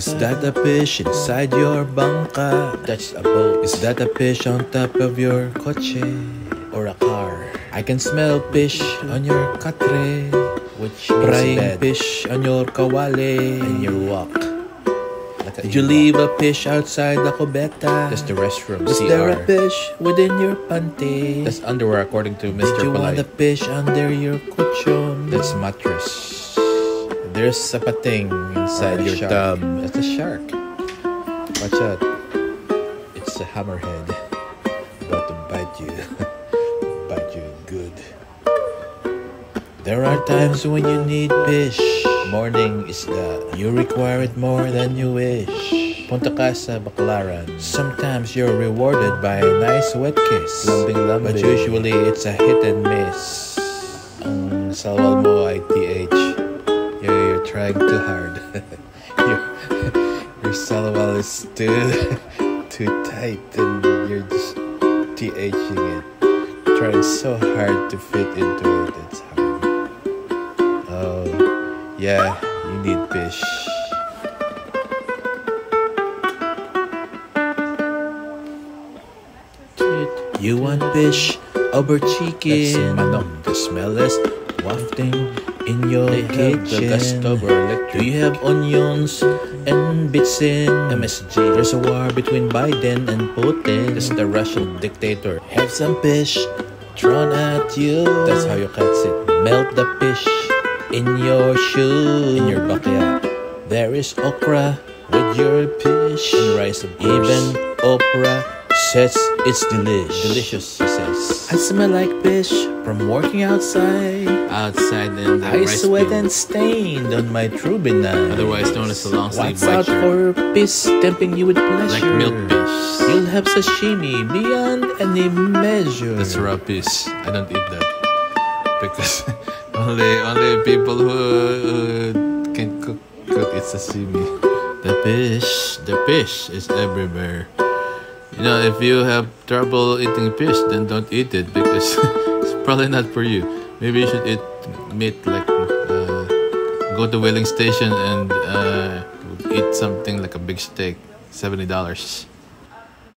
Is that a fish inside your banca? That's a boat. Is that a fish on top of your coche? or a car. I can smell fish on your katre. Which Frying bed fish on your kawali. in your walk. Did you leave a fish outside the cubeta? That's the restroom. Is CR. there a fish within your panty? That's underwear according to Mr. Did you want a fish under your kuchon? That's mattress. There's a pating inside a your shark. tub. That's a shark. Watch out. It's a hammerhead. About to bite you. bite you good. There are times when you need fish. Morning is the You require it more than you wish. punta ka sa Baclaran. Sometimes you're rewarded by a nice wet kiss. Lambing lambing. But usually it's a hit and miss. Ang salwal mo ay TH. Trying too hard. your, your salwal is too too tight and you're just THing it. Trying so hard to fit into it. It's hard. Oh, yeah, you need fish. You want fish over That's chicken. manok. The smell is wafting in your They kitchen. gas stove or electric. Do you have onions and bits in MSG. There's a war between Biden and Putin. It's the Russian dictator. Have some fish thrown at you. That's how you catch it. melt the fish in your shoe. In your backyard. There is okra with your fish. And rice, of course. Even okra says it's delish. delicious, says. I smell like fish from working outside. Outside in the I sweat and stained on my Trubinite. Otherwise known as a long sleeve Watch out for fish tempting you with pleasure. Like milk fish. You'll have sashimi beyond any measure. That's raw fish. I don't eat that because only only people who uh, can cook cook eat sashimi. The fish, the fish is everywhere. You know, if you have trouble eating fish, then don't eat it because it's probably not for you. Maybe you should eat meat like uh, go to Whaling Station and uh, eat something like a big steak, seventy dollars.